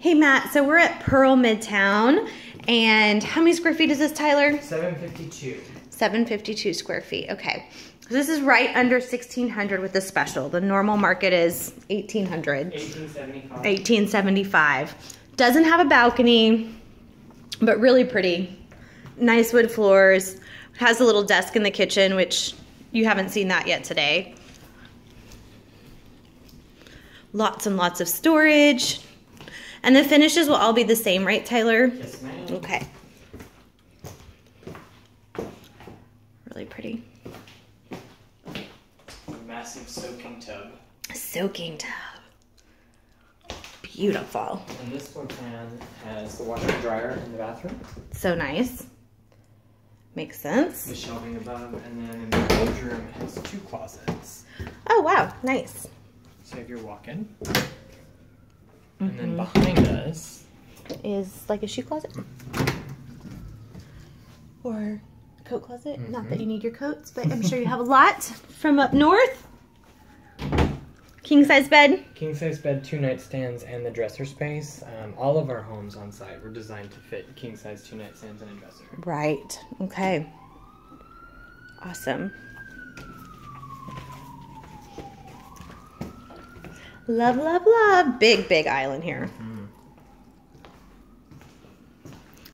Hey Matt, so we're at Pearl Midtown, and how many square feet is this, Tyler? 752. 752 square feet. Okay. So this is right under 1600 with the special. The normal market is 1800. 1875. 1875. Doesn't have a balcony, but really pretty. Nice wood floors. Has a little desk in the kitchen, which you haven't seen that yet today. Lots and lots of storage. And the finishes will all be the same, right, Tyler? Yes, ma'am. Okay. Really pretty. A massive soaking tub. A soaking tub. Beautiful. And this floor plan has the washer and dryer in the bathroom, So nice. Makes sense. the shelving above, and then in the bedroom it has two closets. Oh, wow. Nice. So you have And then behind us, Is like a shoe closet or coat closet. Not that you need your coats, but I'm sure you have a lot from up north. King size bed. king size bed, two nightstands, and the dresser space. Um, all of our homes on site were designed to fit king size two nightstands and a dresser. Right. Okay. Awesome. Love, love, love. Big, big island here.